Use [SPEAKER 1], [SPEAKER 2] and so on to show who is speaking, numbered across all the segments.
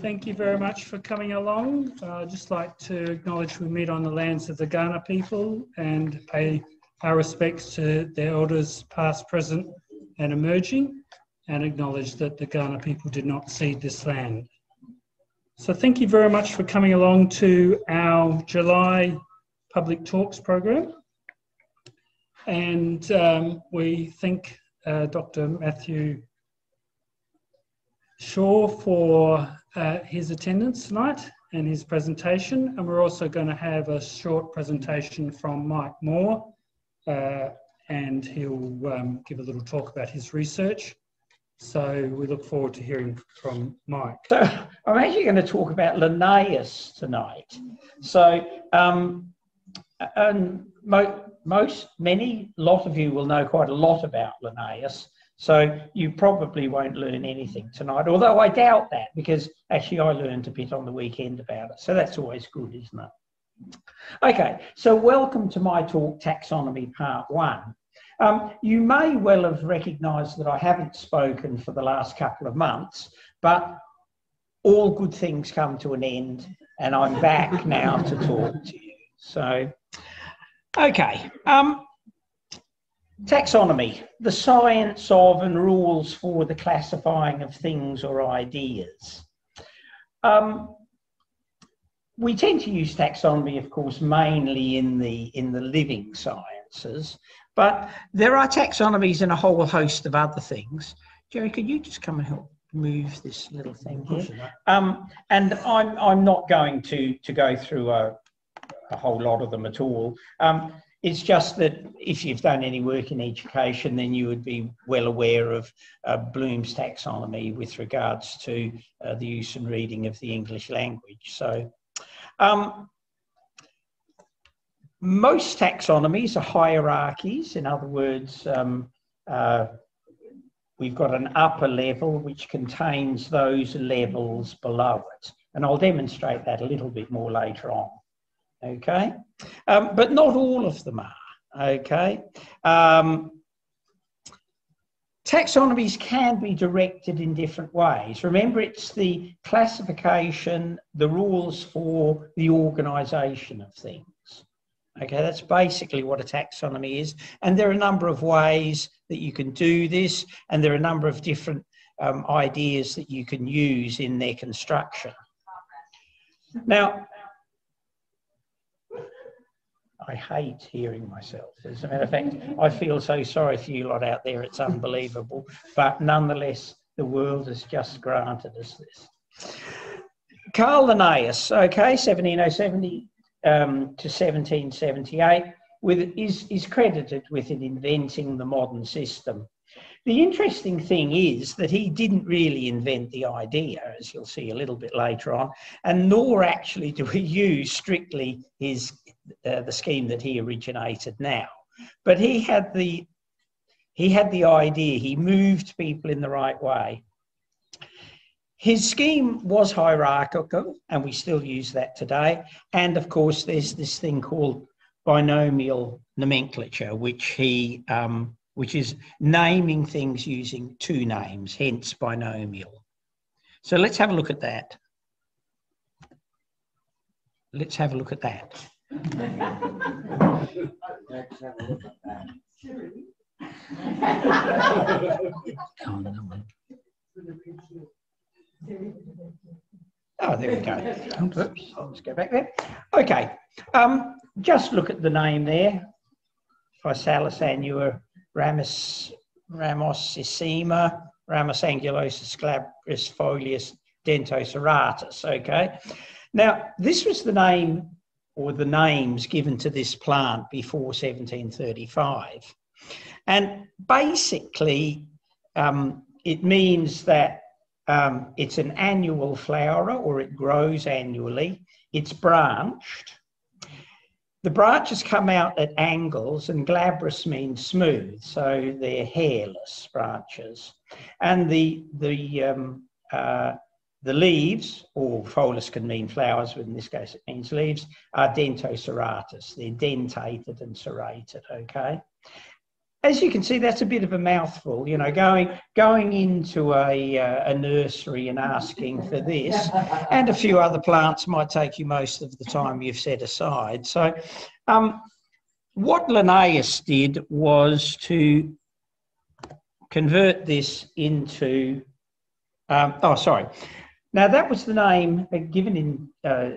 [SPEAKER 1] Thank you very much for coming along. Uh, I'd just like to acknowledge we meet on the lands of the Kaurna people and pay our respects to their elders past, present and emerging and acknowledge that the Kaurna people did not cede this land. So thank you very much for coming along to our July Public Talks program. And um, we thank uh, Dr. Matthew Shaw for uh, his attendance tonight and his presentation. And we're also going to have a short presentation from Mike Moore, uh, and he'll um, give a little talk about his research. So we look forward to hearing from Mike.
[SPEAKER 2] So I'm actually going to talk about Linnaeus tonight. So, um, and mo most, many, lot of you will know quite a lot about Linnaeus. So you probably won't learn anything tonight, although I doubt that because actually I learned a bit on the weekend about it. So that's always good, isn't it? Okay, so welcome to my talk, Taxonomy Part 1. Um, you may well have recognised that I haven't spoken for the last couple of months, but all good things come to an end and I'm back now to talk to you. So, okay. Um, Taxonomy, the science of and rules for the classifying of things or ideas. Um, we tend to use taxonomy, of course, mainly in the in the living sciences, but there are taxonomies in a whole host of other things. Jerry, could you just come and help move this little thing here? Um, and I'm I'm not going to to go through a, a whole lot of them at all. Um, it's just that if you've done any work in education, then you would be well aware of uh, Bloom's taxonomy with regards to uh, the use and reading of the English language. So, um, most taxonomies are hierarchies. In other words, um, uh, we've got an upper level which contains those levels below it. And I'll demonstrate that a little bit more later on okay? Um, but not all of them are, okay? Um, taxonomies can be directed in different ways. Remember, it's the classification, the rules for the organisation of things. Okay, that's basically what a taxonomy is. And there are a number of ways that you can do this, and there are a number of different um, ideas that you can use in their construction. Now, I hate hearing myself. As a matter of fact, I feel so sorry for you lot out there. It's unbelievable. But nonetheless, the world has just granted us this. Carl Linnaeus, okay, 1770 um, to 1778, with, is, is credited with inventing the modern system. The interesting thing is that he didn't really invent the idea, as you'll see a little bit later on, and nor actually do we use strictly his uh, the scheme that he originated now. But he had the he had the idea. He moved people in the right way. His scheme was hierarchical, and we still use that today. And of course, there's this thing called binomial nomenclature, which he um, which is naming things using two names, hence binomial. So let's have a look at that. Let's have a look at that. Oh, there we go. Oops, let's go back there. Okay, um, just look at the name there. Physalis annua Ramus, Ramosissima, Ramus angulosus, glabris folius, dentocerratus. Okay. Now, this was the name or the names given to this plant before 1735. And basically, um, it means that um, it's an annual flower or it grows annually. It's branched the branches come out at angles, and glabrous means smooth, so they're hairless branches. And the, the, um, uh, the leaves, or pholis can mean flowers, but in this case it means leaves, are dentocerratus. They're dentated and serrated, okay? as you can see, that's a bit of a mouthful. You know, going going into a, uh, a nursery and asking for this, and a few other plants might take you most of the time you've set aside. So, um, what Linnaeus did was to convert this into. Um, oh, sorry. Now that was the name given in uh,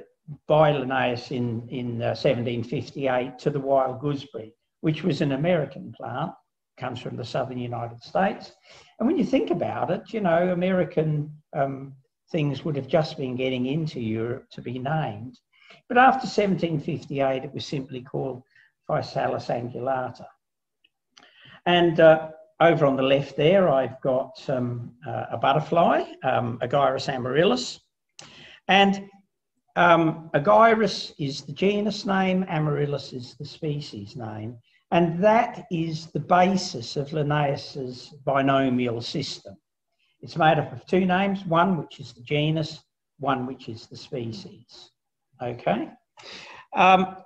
[SPEAKER 2] by Linnaeus in in uh, 1758 to the wild gooseberry which was an American plant, comes from the southern United States. And when you think about it, you know, American um, things would have just been getting into Europe to be named. But after 1758, it was simply called Physalis angulata. And uh, over on the left there, I've got um, uh, a butterfly, um, Ogyris amaryllis. And um, Ogyris is the genus name, Amaryllis is the species name. And that is the basis of Linnaeus's binomial system. It's made up of two names, one which is the genus, one which is the species. Okay? Um,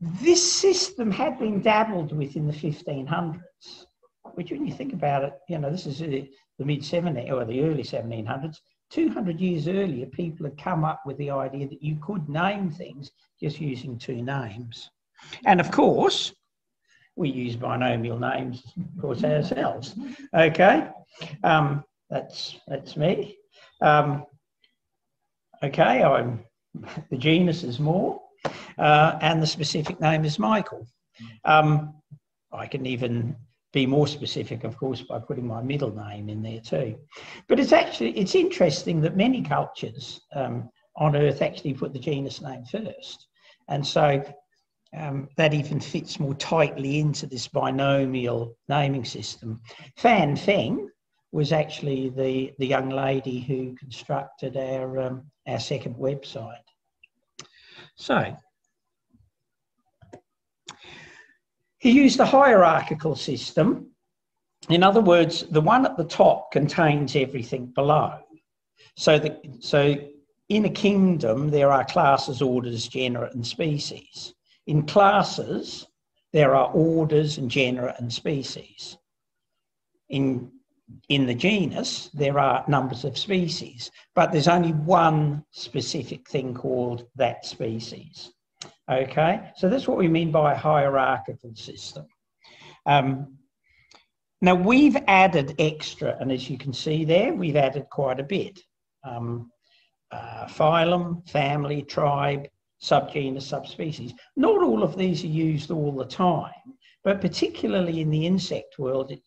[SPEAKER 2] this system had been dabbled with in the 1500s, which when you think about it, you know, this is the, the mid 70s or the early 1700s. 200 years earlier, people had come up with the idea that you could name things just using two names. And of course, we use binomial names, of course, ourselves. Okay, um, that's that's me. Um, okay, I'm the genus is Moore, uh, and the specific name is Michael. Um, I can even be more specific, of course, by putting my middle name in there too. But it's actually it's interesting that many cultures um, on Earth actually put the genus name first, and so um, that even fits more tightly into this binomial naming system. Fan Feng was actually the, the young lady who constructed our, um, our second website. So, he used a hierarchical system. In other words, the one at the top contains everything below. So, the, so in a kingdom, there are classes, orders, genera, and species. In classes, there are orders and genera and species. In, in the genus, there are numbers of species, but there's only one specific thing called that species. Okay, so that's what we mean by a hierarchical system. Um, now we've added extra, and as you can see there, we've added quite a bit. Um, uh, phylum, family, tribe, subgenus, subspecies. Not all of these are used all the time, but particularly in the insect world, it,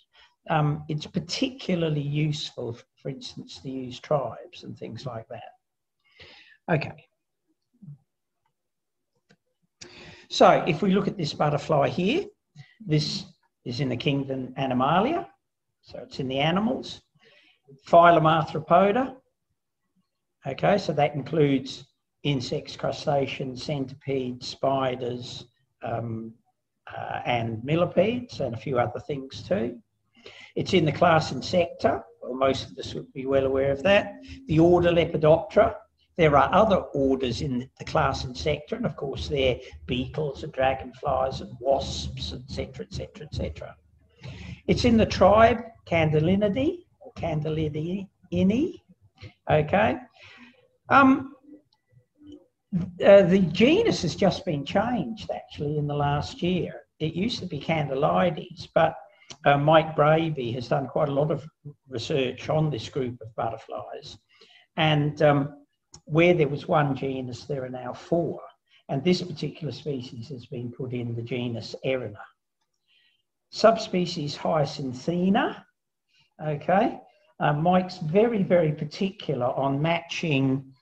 [SPEAKER 2] um, it's particularly useful, for instance, to use tribes and things like that. Okay. So if we look at this butterfly here, this is in the kingdom Animalia, so it's in the animals. Phylum Arthropoda, okay, so that includes insects, crustaceans, centipedes, spiders, um, uh, and millipedes, and a few other things too. It's in the class Insecta, well, most of us would be well aware of that. The order Lepidoptera. There are other orders in the class Insecta, and of course, they're beetles and dragonflies and wasps, etc., etc., etc. It's in the tribe Candelinidae or Candalidini. Okay. Um, uh, the genus has just been changed actually in the last year. It used to be Candalides, but uh, Mike Braby has done quite a lot of research on this group of butterflies. And um, where there was one genus, there are now four. And this particular species has been put in the genus Erina. Subspecies Hyacinthina, okay. Uh, Mike's very, very particular on matching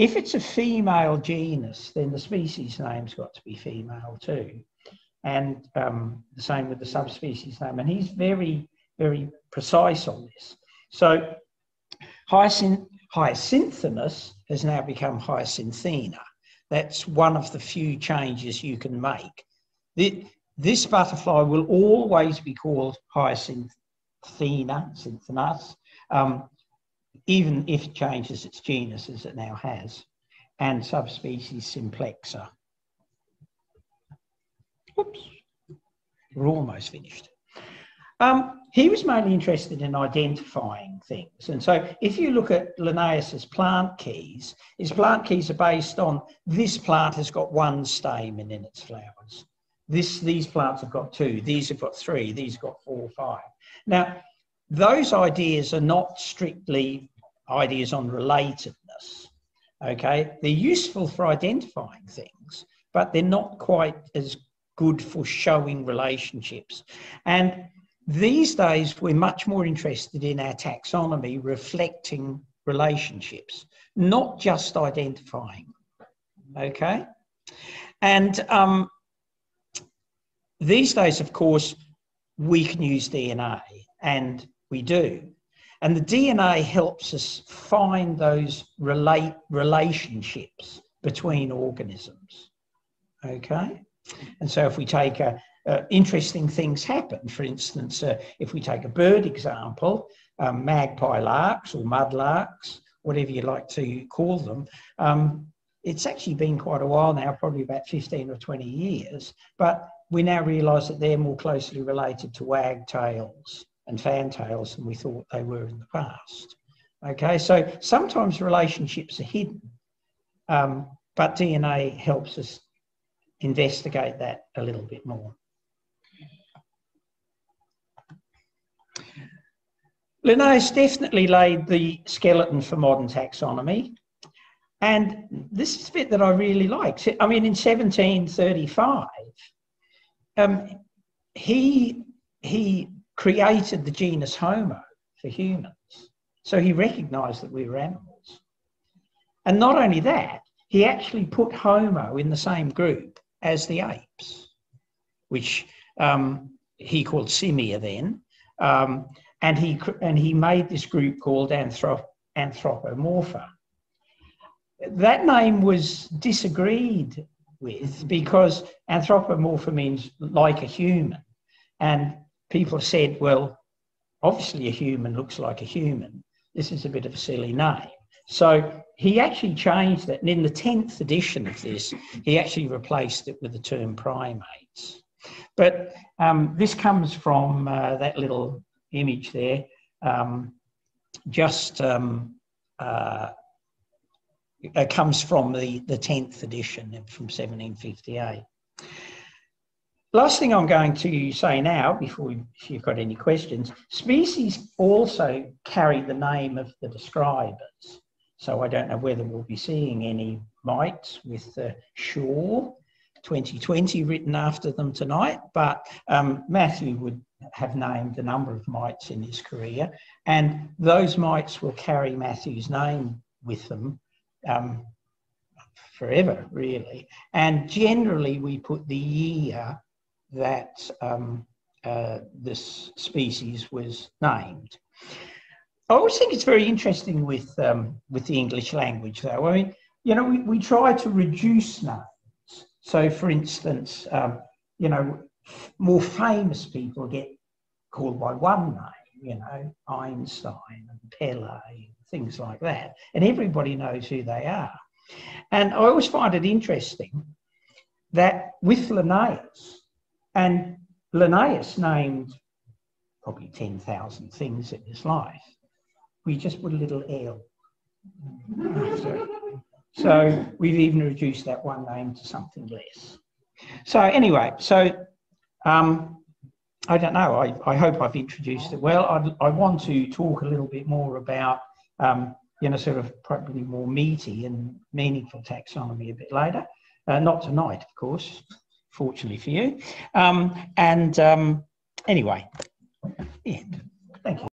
[SPEAKER 2] if it's a female genus, then the species name's got to be female too. And um, the same with the subspecies name. And he's very, very precise on this. So hyacinth, hyacinthinus has now become hyacinthina. That's one of the few changes you can make. This butterfly will always be called hyacinthina, cynthinus, um, even if it changes its genus as it now has, and subspecies simplexa. Oops, we're almost finished. Um, he was mainly interested in identifying things. And so if you look at Linnaeus's plant keys, his plant keys are based on this plant has got one stamen in its flowers. This, these plants have got two, these have got three, these have got four, or five. Now, those ideas are not strictly ideas on relatedness. Okay, they're useful for identifying things, but they're not quite as good for showing relationships. And these days, we're much more interested in our taxonomy reflecting relationships, not just identifying. Okay? And um, these days, of course, we can use DNA, and we do. And the DNA helps us find those relate relationships between organisms. Okay? And so if we take a, uh, interesting things happen. For instance, uh, if we take a bird example, um, magpie larks or mudlarks, whatever you like to call them, um, it's actually been quite a while now, probably about 15 or 20 years, but we now realise that they're more closely related to wagtails and fantails than we thought they were in the past. Okay, so sometimes relationships are hidden, um, but DNA helps us investigate that a little bit more. Linnaeus definitely laid the skeleton for modern taxonomy. And this is the bit that I really like. I mean, in 1735, um, he, he created the genus Homo for humans. So he recognized that we were animals. And not only that, he actually put Homo in the same group as the apes, which um, he called Simia then. Um, and he and he made this group called Anthrop, Anthropomorpha. That name was disagreed with because anthropomorpha means like a human, and people said, well, obviously a human looks like a human. This is a bit of a silly name. So he actually changed that, and in the tenth edition of this, he actually replaced it with the term primates. But um, this comes from uh, that little image there, um, just um, uh, comes from the, the 10th edition from 1758. Last thing I'm going to say now, before you've got any questions, species also carry the name of the describers. So I don't know whether we'll be seeing any mites with uh, Shaw 2020 written after them tonight, but um, Matthew would have named a number of mites in his career, and those mites will carry Matthew's name with them um, forever, really. And generally, we put the year that um, uh, this species was named. I always think it's very interesting with um, with the English language, though. I mean, you know, we, we try to reduce names. So, for instance, um, you know, more famous people get called by one name, you know, Einstein and Pele, things like that. And everybody knows who they are. And I always find it interesting that with Linnaeus, and Linnaeus named probably 10,000 things in his life, we just put a little L after. So we've even reduced that one name to something less. So anyway, so um, I don't know. I, I hope I've introduced it well. I'd, I want to talk a little bit more about, um, you know, sort of probably more meaty and meaningful taxonomy a bit later. Uh, not tonight, of course, fortunately for you. Um, and um, anyway, Thank end.